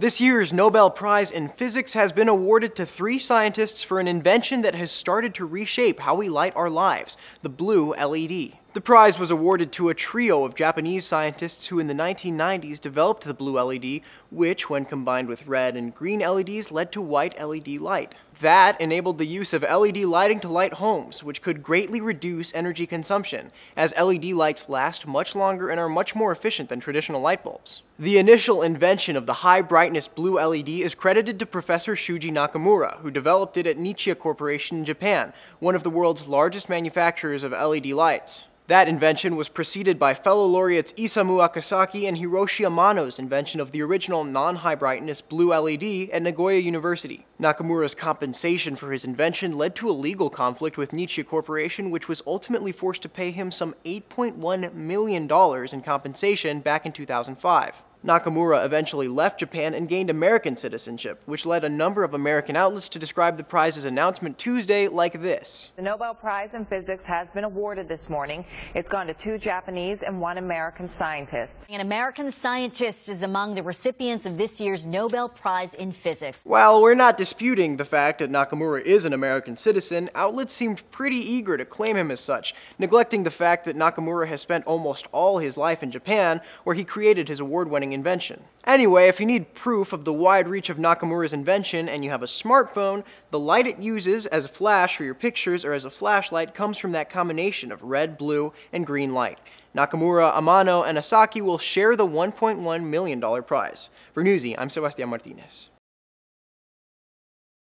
This year's Nobel Prize in Physics has been awarded to three scientists for an invention that has started to reshape how we light our lives the blue LED. The prize was awarded to a trio of Japanese scientists who in the 1990s developed the blue LED, which, when combined with red and green LEDs, led to white LED light. That enabled the use of LED lighting to light homes, which could greatly reduce energy consumption, as LED lights last much longer and are much more efficient than traditional light bulbs. The initial invention of the high brightness blue LED is credited to Professor Shuji Nakamura, who developed it at Nichia Corporation in Japan, one of the world's largest manufacturers of LED lights. That invention was preceded by fellow laureates Isamu Akasaki and Hiroshi Amano's invention of the original non-high brightness blue LED at Nagoya University. Nakamura's compensation for his invention led to a legal conflict with Nichia Corporation, which was ultimately forced to pay him some $8.1 million in compensation back in 2005. Nakamura eventually left Japan and gained American citizenship, which led a number of American outlets to describe the prize's announcement Tuesday like this. The Nobel Prize in Physics has been awarded this morning. It's gone to two Japanese and one American scientist. An American scientist is among the recipients of this year's Nobel Prize in Physics. While we're not disputing the fact that Nakamura is an American citizen, outlets seemed pretty eager to claim him as such, neglecting the fact that Nakamura has spent almost all his life in Japan, where he created his award-winning invention. Anyway, if you need proof of the wide reach of Nakamura's invention and you have a smartphone, the light it uses as a flash for your pictures or as a flashlight comes from that combination of red, blue, and green light. Nakamura, Amano, and Asaki will share the $1.1 million prize. For Newsy, I'm Sebastian Martinez.